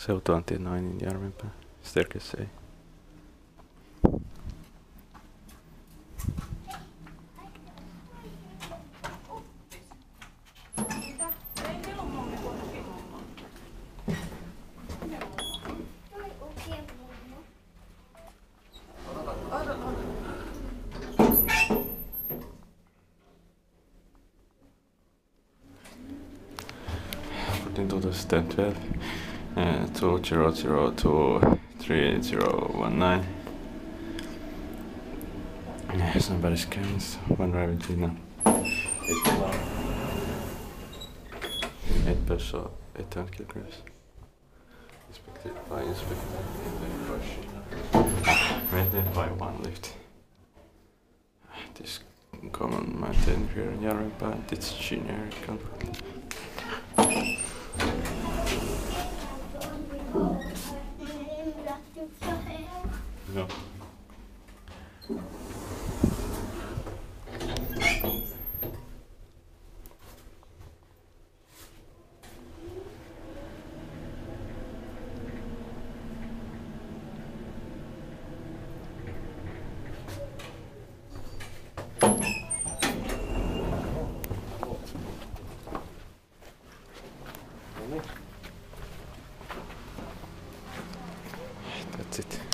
Seu 29 in Järvenpää. Staircase A. Otin tuota sitten 12. Two zero zero two three zero one nine. Yeah, somebody scans one. Eight kilo. Eight peso, eight hundred kilograms. Inspected by inspector. Maintained by one lift. This common maintained here in Järvenpää. It's generic completely. No. That's it.